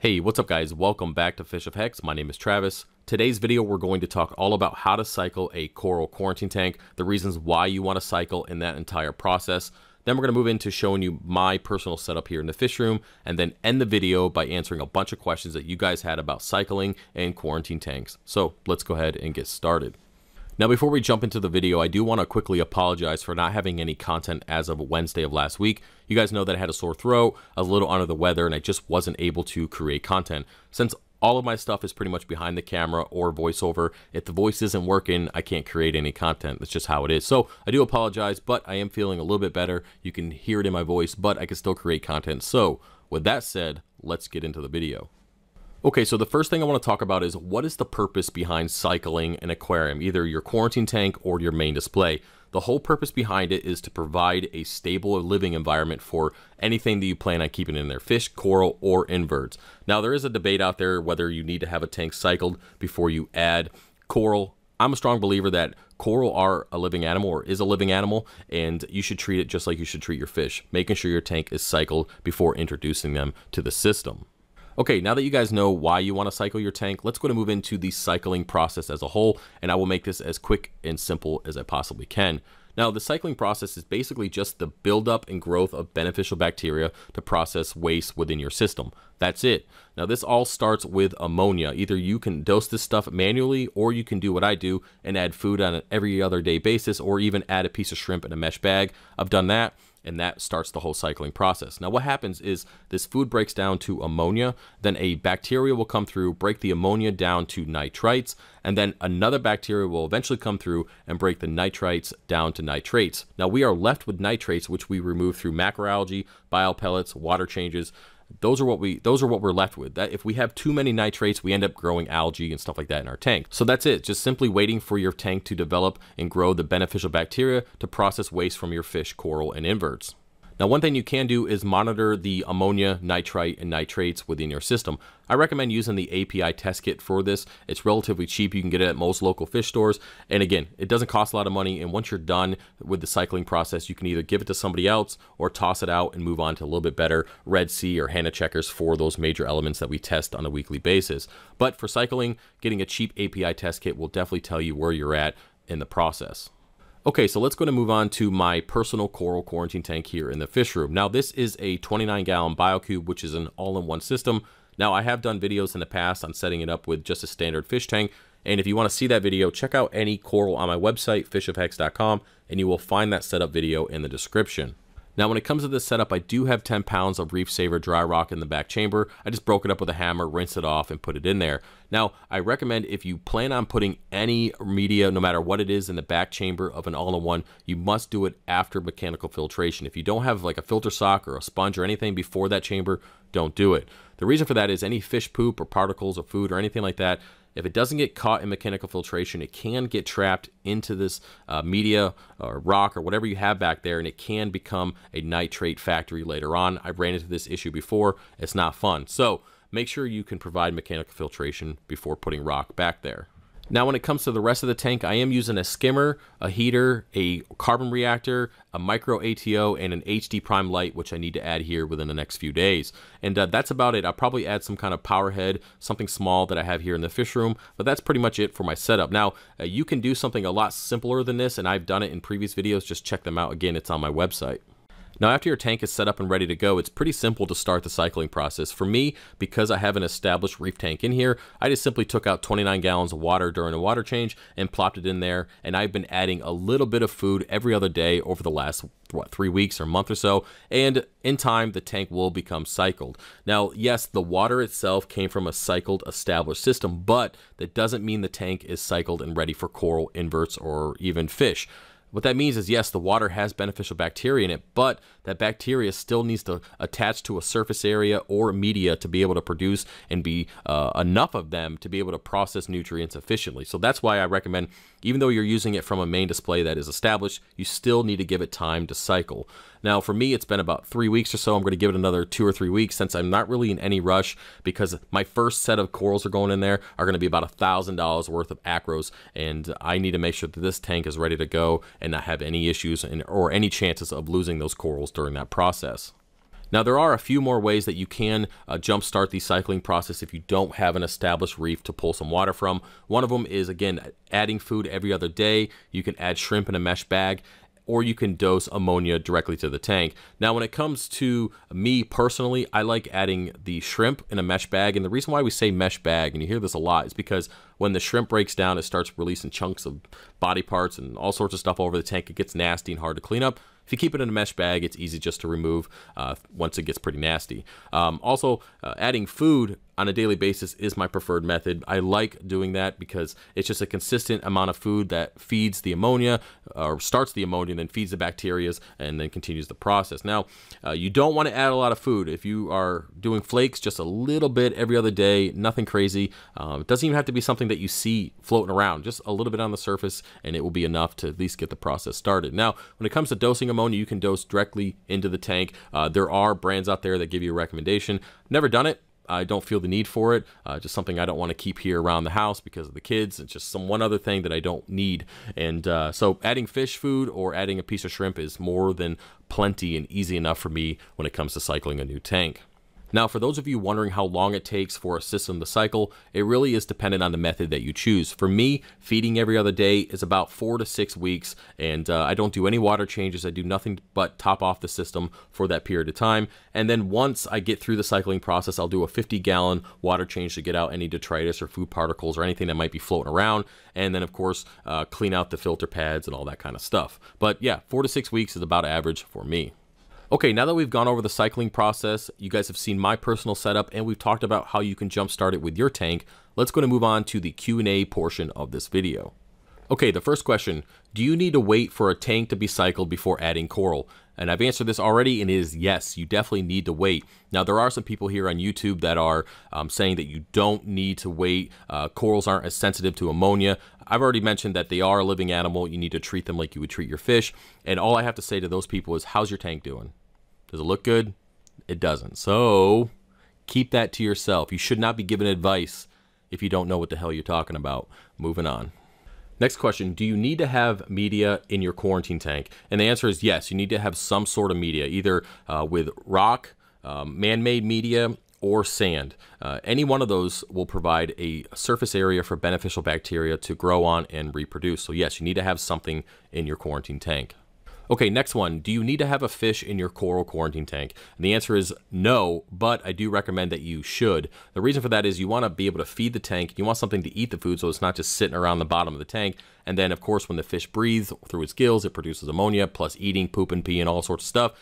Hey, what's up guys? Welcome back to Fish of Hex. My name is Travis. Today's video, we're going to talk all about how to cycle a coral quarantine tank, the reasons why you want to cycle in that entire process. Then we're going to move into showing you my personal setup here in the fish room, and then end the video by answering a bunch of questions that you guys had about cycling and quarantine tanks. So let's go ahead and get started. Now, before we jump into the video, I do want to quickly apologize for not having any content as of Wednesday of last week. You guys know that I had a sore throat, a little under the weather, and I just wasn't able to create content. Since all of my stuff is pretty much behind the camera or voiceover. If the voice isn't working, I can't create any content. That's just how it is. So I do apologize, but I am feeling a little bit better. You can hear it in my voice, but I can still create content. So with that said, let's get into the video. Okay, so the first thing I want to talk about is what is the purpose behind cycling an aquarium, either your quarantine tank or your main display. The whole purpose behind it is to provide a stable living environment for anything that you plan on keeping in there, fish, coral, or inverts. Now, there is a debate out there whether you need to have a tank cycled before you add coral. I'm a strong believer that coral are a living animal or is a living animal, and you should treat it just like you should treat your fish, making sure your tank is cycled before introducing them to the system. Okay, now that you guys know why you want to cycle your tank, let's go to move into the cycling process as a whole, and I will make this as quick and simple as I possibly can. Now, the cycling process is basically just the buildup and growth of beneficial bacteria to process waste within your system. That's it. Now, this all starts with ammonia. Either you can dose this stuff manually, or you can do what I do and add food on an every other day basis, or even add a piece of shrimp in a mesh bag. I've done that and that starts the whole cycling process. Now, what happens is this food breaks down to ammonia, then a bacteria will come through, break the ammonia down to nitrites, and then another bacteria will eventually come through and break the nitrites down to nitrates. Now, we are left with nitrates, which we remove through macroalgae, biopellets, water changes, those are what we those are what we're left with. That if we have too many nitrates, we end up growing algae and stuff like that in our tank. So that's it. Just simply waiting for your tank to develop and grow the beneficial bacteria to process waste from your fish, coral, and inverts. Now, one thing you can do is monitor the ammonia, nitrite, and nitrates within your system. I recommend using the API test kit for this. It's relatively cheap. You can get it at most local fish stores. And again, it doesn't cost a lot of money. And once you're done with the cycling process, you can either give it to somebody else or toss it out and move on to a little bit better Red Sea or Hanna checkers for those major elements that we test on a weekly basis. But for cycling, getting a cheap API test kit will definitely tell you where you're at in the process. Okay, so let's go to move on to my personal coral quarantine tank here in the fish room. Now, this is a 29 gallon BioCube, which is an all-in-one system. Now, I have done videos in the past on setting it up with just a standard fish tank. And if you want to see that video, check out any coral on my website, fishofhex.com, and you will find that setup video in the description. Now, when it comes to this setup, I do have 10 pounds of Reef Saver dry rock in the back chamber. I just broke it up with a hammer, rinsed it off, and put it in there. Now, I recommend if you plan on putting any media, no matter what it is, in the back chamber of an all-in-one, you must do it after mechanical filtration. If you don't have like a filter sock or a sponge or anything before that chamber, don't do it. The reason for that is any fish poop or particles of food or anything like that if it doesn't get caught in mechanical filtration, it can get trapped into this uh, media or rock or whatever you have back there, and it can become a nitrate factory later on. I've ran into this issue before. It's not fun. So make sure you can provide mechanical filtration before putting rock back there. Now, when it comes to the rest of the tank, I am using a skimmer, a heater, a carbon reactor, a micro ATO, and an HD prime light, which I need to add here within the next few days. And uh, that's about it. I'll probably add some kind of power head, something small that I have here in the fish room, but that's pretty much it for my setup. Now, uh, you can do something a lot simpler than this, and I've done it in previous videos. Just check them out. Again, it's on my website. Now after your tank is set up and ready to go, it's pretty simple to start the cycling process. For me, because I have an established reef tank in here, I just simply took out 29 gallons of water during a water change and plopped it in there. And I've been adding a little bit of food every other day over the last what three weeks or month or so and in time the tank will become cycled now yes the water itself came from a cycled established system but that doesn't mean the tank is cycled and ready for coral inverts or even fish what that means is, yes, the water has beneficial bacteria in it, but that bacteria still needs to attach to a surface area or media to be able to produce and be uh, enough of them to be able to process nutrients efficiently. So that's why I recommend, even though you're using it from a main display that is established, you still need to give it time to cycle. Now, for me, it's been about three weeks or so. I'm going to give it another two or three weeks since I'm not really in any rush because my first set of corals are going in there are going to be about a $1,000 worth of acros, and I need to make sure that this tank is ready to go and not have any issues and, or any chances of losing those corals during that process. Now, there are a few more ways that you can uh, jumpstart the cycling process if you don't have an established reef to pull some water from. One of them is, again, adding food every other day. You can add shrimp in a mesh bag or you can dose ammonia directly to the tank. Now, when it comes to me personally, I like adding the shrimp in a mesh bag. And the reason why we say mesh bag, and you hear this a lot, is because when the shrimp breaks down, it starts releasing chunks of body parts and all sorts of stuff over the tank. It gets nasty and hard to clean up. If you keep it in a mesh bag, it's easy just to remove uh, once it gets pretty nasty. Um, also, uh, adding food on a daily basis is my preferred method. I like doing that because it's just a consistent amount of food that feeds the ammonia or starts the ammonia and then feeds the bacteria and then continues the process. Now, uh, you don't want to add a lot of food. If you are doing flakes just a little bit every other day, nothing crazy. Um, it doesn't even have to be something that you see floating around, just a little bit on the surface and it will be enough to at least get the process started. Now, when it comes to dosing ammonia, you can dose directly into the tank. Uh, there are brands out there that give you a recommendation. Never done it. I don't feel the need for it. Uh, just something I don't want to keep here around the house because of the kids. It's just some one other thing that I don't need. And uh, so adding fish food or adding a piece of shrimp is more than plenty and easy enough for me when it comes to cycling a new tank. Now, for those of you wondering how long it takes for a system to cycle, it really is dependent on the method that you choose. For me, feeding every other day is about four to six weeks, and uh, I don't do any water changes. I do nothing but top off the system for that period of time. And then once I get through the cycling process, I'll do a 50 gallon water change to get out any detritus or food particles or anything that might be floating around. And then, of course, uh, clean out the filter pads and all that kind of stuff. But yeah, four to six weeks is about average for me. Okay, now that we've gone over the cycling process, you guys have seen my personal setup and we've talked about how you can jumpstart it with your tank. Let's go to move on to the Q&A portion of this video. Okay, the first question, do you need to wait for a tank to be cycled before adding coral? And I've answered this already, and it is yes, you definitely need to wait. Now, there are some people here on YouTube that are um, saying that you don't need to wait. Uh, corals aren't as sensitive to ammonia. I've already mentioned that they are a living animal. You need to treat them like you would treat your fish. And all I have to say to those people is, how's your tank doing? Does it look good? It doesn't. So keep that to yourself. You should not be giving advice if you don't know what the hell you're talking about. Moving on. Next question Do you need to have media in your quarantine tank? And the answer is yes, you need to have some sort of media, either uh, with rock, um, man made media, or sand. Uh, any one of those will provide a surface area for beneficial bacteria to grow on and reproduce. So, yes, you need to have something in your quarantine tank. Okay, next one. Do you need to have a fish in your coral quarantine tank? And the answer is no, but I do recommend that you should. The reason for that is you want to be able to feed the tank. You want something to eat the food so it's not just sitting around the bottom of the tank. And then, of course, when the fish breathes through its gills, it produces ammonia, plus eating, poop, and pee, and all sorts of stuff.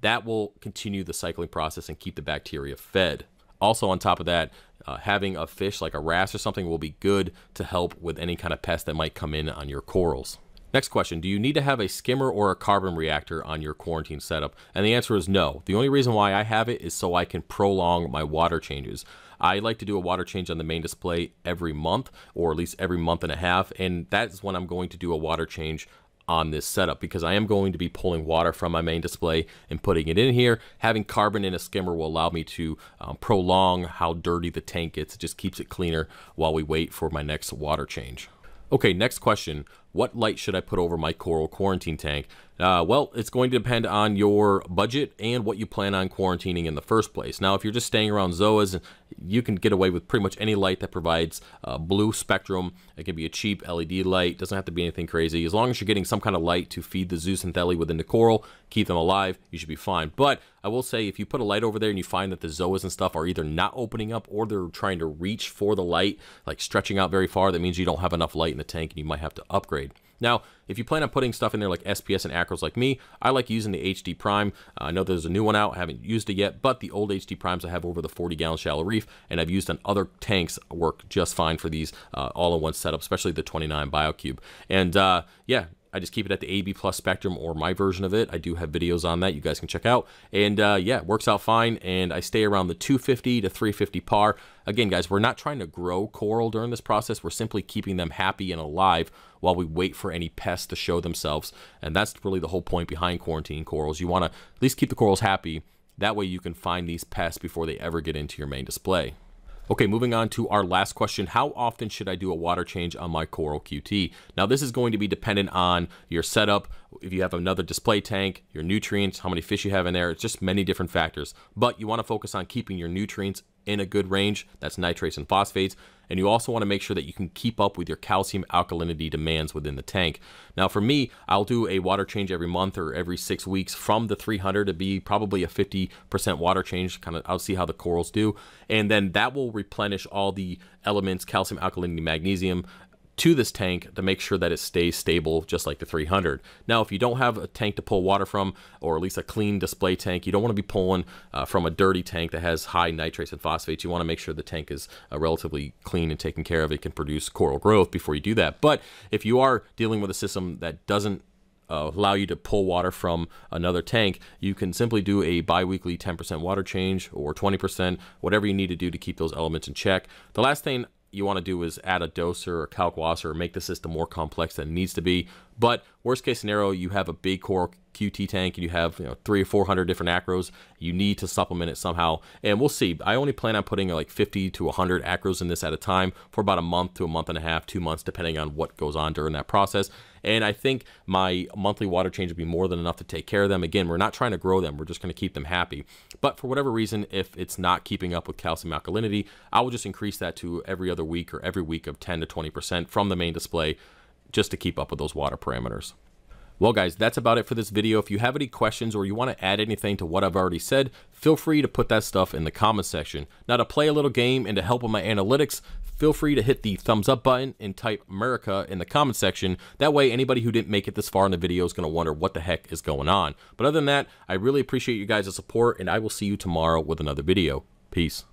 That will continue the cycling process and keep the bacteria fed. Also, on top of that, uh, having a fish like a wrasse or something will be good to help with any kind of pest that might come in on your corals. Next question, do you need to have a skimmer or a carbon reactor on your quarantine setup? And the answer is no. The only reason why I have it is so I can prolong my water changes. I like to do a water change on the main display every month, or at least every month and a half, and that's when I'm going to do a water change on this setup because I am going to be pulling water from my main display and putting it in here. Having carbon in a skimmer will allow me to um, prolong how dirty the tank gets. It just keeps it cleaner while we wait for my next water change. Okay, next question. What light should I put over my coral quarantine tank? Uh, well, it's going to depend on your budget and what you plan on quarantining in the first place. Now, if you're just staying around zoas, you can get away with pretty much any light that provides uh, blue spectrum. It can be a cheap LED light. doesn't have to be anything crazy. As long as you're getting some kind of light to feed the zooxanthellae within the coral, keep them alive, you should be fine. But I will say, if you put a light over there and you find that the zoas and stuff are either not opening up or they're trying to reach for the light, like stretching out very far, that means you don't have enough light in the tank and you might have to upgrade. Now, if you plan on putting stuff in there like SPS and acros like me, I like using the HD Prime. Uh, I know there's a new one out. I haven't used it yet, but the old HD Primes I have over the 40 gallon shallow reef and I've used on other tanks work just fine for these uh, all-in-one setup, especially the 29 BioCube. And uh, yeah, I just keep it at the AB plus spectrum or my version of it. I do have videos on that you guys can check out. And uh, yeah, it works out fine. And I stay around the 250 to 350 par. Again, guys, we're not trying to grow coral during this process. We're simply keeping them happy and alive while we wait for any pests to show themselves. And that's really the whole point behind quarantine corals. You want to at least keep the corals happy. That way you can find these pests before they ever get into your main display. Okay, moving on to our last question. How often should I do a water change on my Coral QT? Now, this is going to be dependent on your setup, if you have another display tank, your nutrients, how many fish you have in there. It's just many different factors. But you want to focus on keeping your nutrients in a good range. That's nitrates and phosphates. And you also want to make sure that you can keep up with your calcium alkalinity demands within the tank. Now, for me, I'll do a water change every month or every six weeks from the 300 to be probably a 50% water change. Kind of, I'll see how the corals do. And then that will replenish all the elements, calcium, alkalinity, magnesium, to this tank to make sure that it stays stable just like the 300. Now if you don't have a tank to pull water from or at least a clean display tank, you don't want to be pulling uh, from a dirty tank that has high nitrates and phosphates. You want to make sure the tank is uh, relatively clean and taken care of. It can produce coral growth before you do that. But if you are dealing with a system that doesn't uh, allow you to pull water from another tank, you can simply do a biweekly 10% water change or 20%, whatever you need to do to keep those elements in check. The last thing you want to do is add a doser or calc kalkwasser or make the system more complex than it needs to be. But worst case scenario, you have a big coral QT tank and you have you know three or four hundred different acros. You need to supplement it somehow, and we'll see. I only plan on putting like 50 to 100 acros in this at a time for about a month to a month and a half, two months, depending on what goes on during that process. And I think my monthly water change would be more than enough to take care of them. Again, we're not trying to grow them; we're just going to keep them happy. But for whatever reason, if it's not keeping up with calcium alkalinity, I will just increase that to every other week or every week of 10 to 20 percent from the main display just to keep up with those water parameters. Well, guys, that's about it for this video. If you have any questions or you want to add anything to what I've already said, feel free to put that stuff in the comment section. Now, to play a little game and to help with my analytics, feel free to hit the thumbs up button and type America in the comment section. That way, anybody who didn't make it this far in the video is going to wonder what the heck is going on. But other than that, I really appreciate you guys' support, and I will see you tomorrow with another video. Peace.